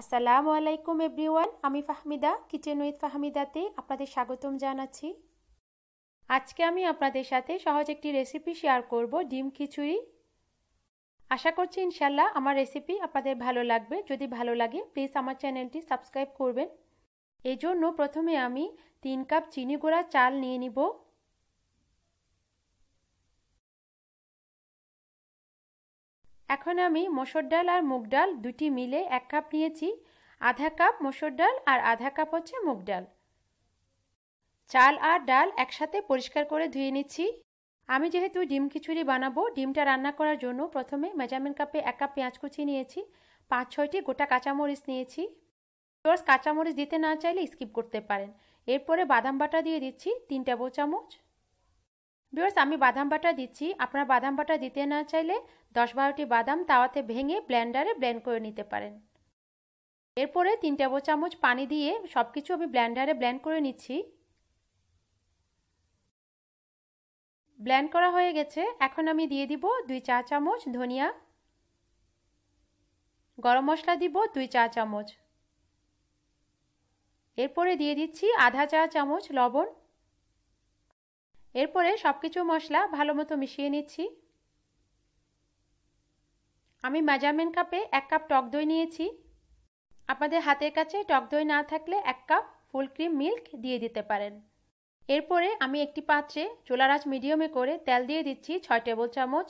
আসসালামু আলাইকুম, এভরিওয়ান। আমি ফাহমিদা, কিচেন উইথ ফাহমিদাতে আপনাদের স্বাগতম জানাচ্ছি। আজকে আমি আপনাদের সাথে সহজ একটি রেসিপি শেয়ার করব, ডিম খিচুড়ি। আশা করছি ইনশাল্লাহ আমার রেসিপি আপনাদের ভালো লাগবে। যদি ভালো লাগে, প্লিজ আমার চ্যানেলটি সাবস্ক্রাইব করবেন। এই জন্য প্রথমে আমি তিন কাপ চিনি গুঁড়া চাল নিয়ে নিব। এখন আমি মসুর ডাল আর মুগ ডাল দুটি মিলে এক কাপ নিয়েছি। আধা কাপ মসুর ডাল আর আধা কাপ হচ্ছে মুগ ডাল। চাল আর ডাল একসাথে পরিষ্কার করে ধুয়ে নিচ্ছি। আমি যেহেতু ডিম খিচুড়ি বানাবো, ডিমটা রান্না করার জন্য প্রথমে মেজারমেন্ট কাপে এক কাপ পেঁয়াজ কুচি নিয়েছি। পাঁচ, ছয়টি গোটা কাঁচামরিচ নিয়েছি। কাঁচামরিচ দিতে না চাইলে স্কিপ করতে পারেন। এরপরে বাদাম বাটা দিয়ে দিচ্ছি তিন টেবিল চামচ। বিয়ার্স আমি বাদাম বাটা দিচ্ছি। আপনারা বাদাম বাটা দিতে না চাইলে দশ বারোটি বাদাম তাওয়াতে ভেঙে ব্লেন্ডারে ব্লেন্ড করে নিতে পারেন। এরপরে তিন টেবিল চামচ পানি দিয়ে সব কিছু আমি ব্লেন্ডারে ব্লেন্ড করে নিচ্ছি। ব্লেন্ড করা হয়ে গেছে। এখন আমি দিয়ে দিব দুই চা চামচ ধনিয়া। গরম মশলা দিব দুই চা চামচ। এরপরে দিয়ে দিচ্ছি আধা চা চামচ লবণ। এরপরে সব কিছু মশলা ভালো মতো মিশিয়ে নিচ্ছি। আমি মেজারমেন্ট কাপে এক কাপ টক দই নিয়েছি। আপনাদের হাতের কাছে টক দই না থাকলে এক কাপ ফুল ক্রিম মিল্ক দিয়ে দিতে পারেন। এরপরে আমি একটি পাত্রে চোলারাজ মিডিয়ামে করে তেল দিয়ে দিচ্ছি ছয় টেবিল চামচ।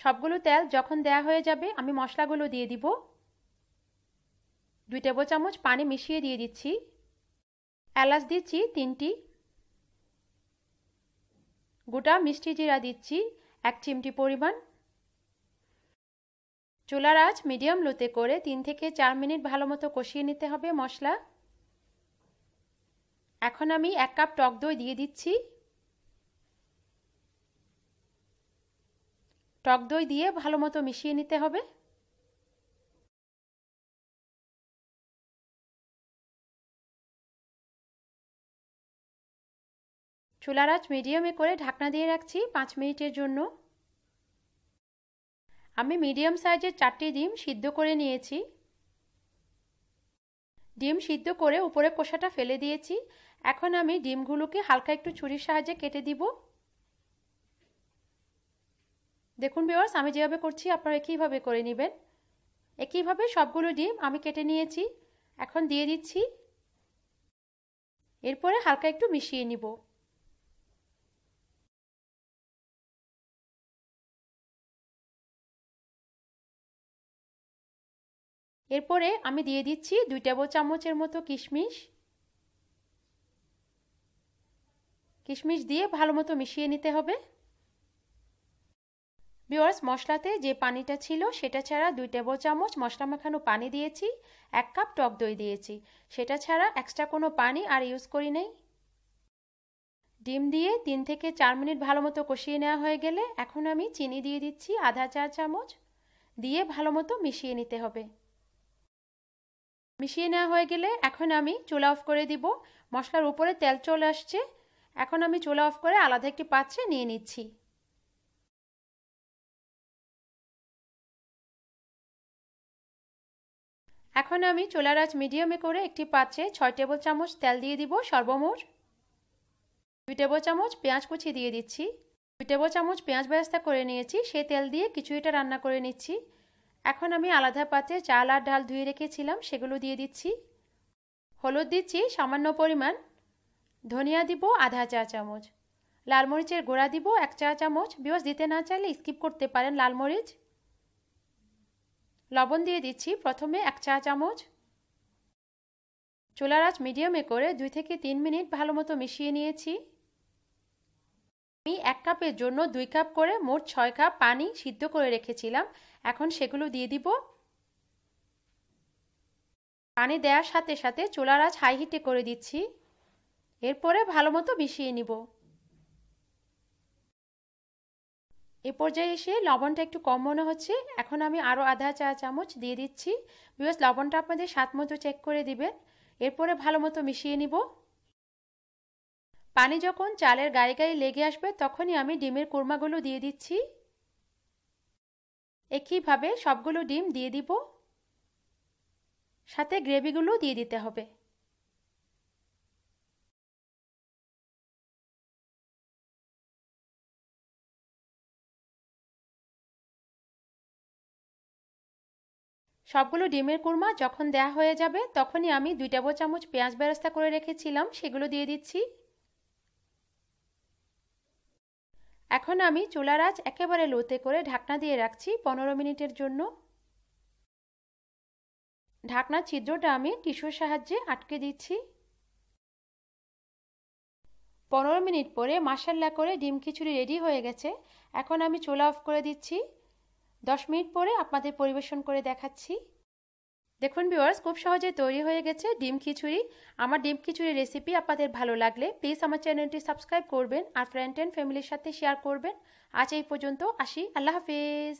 সবগুলো তেল যখন দেয়া হয়ে যাবে আমি মশলাগুলো দিয়ে দিব। দুই টেবিল চামচ পানি মিশিয়ে দিয়ে দিচ্ছি। এলাচ দিচ্ছি তিনটি। গোটা মিষ্টি জিরা দিচ্ছি, এক চিমটি পরিমাণ। চুলার আঁচ মিডিয়াম লোতে করে তিন থেকে চার মিনিট ভালো মতো কষিয়ে নিতে হবে মশলা। এখন আমি এক কাপ টক দই দিয়ে দিচ্ছি। টক দই দিয়ে ভালো মতো মিশিয়ে নিতে হবে। চুলার আঁচ মিডিয়ামে করে ঢাকনা দিয়ে রাখছি পাঁচ মিনিটের জন্য। আমি মিডিয়াম সাইজের চারটি ডিম সিদ্ধ করে নিয়েছি। ডিম সিদ্ধ করে উপরে কোষাটা ফেলে দিয়েছি। এখন আমি ডিমগুলোকে হালকা একটু ছুরির সাহায্যে কেটে দিব। দেখুন বিওয়ার্স আমি যেভাবে করছি, আপনারা একইভাবে করে নেবেন। একইভাবে সবগুলো ডিম আমি কেটে নিয়েছি। এখন দিয়ে দিচ্ছি। এরপরে হালকা একটু মিশিয়ে নিব। এরপরে আমি দিয়ে দিচ্ছি দুই টেবিল চামচের মতো কিশমিশ। কিশমিশ দিয়ে ভালো মতো মিশিয়ে নিতে হবে। বিওয়ার্স মশলাতে যে পানিটা ছিল সেটা ছাড়া দুই টেবিল চামচ মশলা মাখানো পানি দিয়েছি, এক কাপ টক দই দিয়েছি। সেটা ছাড়া এক্সট্রা কোনো পানি আর ইউজ করি নেই। ডিম দিয়ে তিন থেকে চার মিনিট ভালো মতো কষিয়ে নেওয়া হয়ে গেলে এখন আমি চিনি দিয়ে দিচ্ছি আধা চা চামচ। দিয়ে ভালো মতো মিশিয়ে নিতে হবে। মিশিয়ে নেওয়া হয়ে গেলে এখন আমি চুলা অফ করে দিব। মশলার উপরে তেল চলে আসছে। এখন আমি চুলা অফ করে আলাদা একটি পাত্রে নিয়ে নিচ্ছি। এখন আমি চুলার আঁচ মিডিয়ামে করে একটি পাত্রে ছয় টেবিল চামচ তেল দিয়ে দিব সর্বমোট। দুই টেবিল চামচ পেঁয়াজ কুচি দিয়ে দিচ্ছি। দুই টেবিল চামচ পেঁয়াজ ব্যবস্থা করে নিয়েছি। সেই তেল দিয়ে কিছুটা রান্না করে নিচ্ছি। এখন আমি আলাদা পাত্রে চাল আর ডাল ধুয়ে রেখেছিলাম, সেগুলো দিয়ে দিচ্ছি। হলুদ দিচ্ছি, সামান্য পরিমাণ। ধনিয়া দিব আধা চা চামচ। লাল মরিচের গোড়া দিব এক চা চামচ। বিয়স দিতে না চাইলে স্কিপ করতে পারেন লাল মরিচ। লবণ দিয়ে দিচ্ছি প্রথমে এক চা চামচ। চুলার আঁচ মিডিয়ামে করে দুই থেকে তিন মিনিট ভালো মতো মিশিয়ে নিয়েছি। আমি এক কাপের জন্য দুই কাপ করে মোট ছয় কাপ পানি সিদ্ধ করে রেখেছিলাম। এখন সেগুলো দিয়ে দিব। পানি দেওয়ার সাথে সাথে চুলার আজ হাই হিটে করে দিচ্ছি। এরপরে ভালো মতো মিশিয়ে নিব। এ পর্যায়ে এসে লবণটা একটু কম মনে হচ্ছে। এখন আমি আরও আধা চা চামচ দিয়ে দিচ্ছি। বিকজ লবণটা আপনাদের স্বাদ মতো চেক করে দিবেন। এরপরে ভালো মতো মিশিয়ে নিব। পানি যখন চালের গায়ে গায়ে লেগে আসবে, তখনই আমি ডিমের কুরমাগুলো দিয়ে দিচ্ছি। একইভাবে সবগুলো ডিম দিয়ে দিব। সাথে গ্রেভিগুলো দিয়ে দিতে হবে। সবগুলো ডিমের কুরমা যখন দেয়া হয়ে যাবে, তখনই আমি দুই টেবিল চামচ পেঁয়াজ বেরেস্তা করে রেখেছিলাম, সেগুলো দিয়ে দিচ্ছি। এখন আমি চুলার আঁচ একেবারে লোতে করে ঢাকনা দিয়ে রাখছি পনেরো মিনিটের জন্য। ঢাকনার ছিদ্রটা আমি টিস্যুর সাহায্যে আটকে দিচ্ছি। পনেরো মিনিট পরে মাসাল্লা করে ডিম খিচুড়ি রেডি হয়ে গেছে। এখন আমি চুলা অফ করে দিচ্ছি। দশ মিনিট পরে আপনাদের পরিবেশন করে দেখাচ্ছি। দেখুন ভিওয়ার্স খুব সহজে তৈরি হয়ে গেছে ডিম খিচুড়ি। আমার ডিম খিচুড়ি রেসিপি আপনাদের ভালো লাগলে প্লিজ আমার চ্যানেলটি সাবস্ক্রাইব করবেন আর ফ্রেন্ড অ্যান্ড ফ্যামিলির সাথে শেয়ার করবেন। আজ এই পর্যন্ত আসি, আল্লাহ হাফিজ।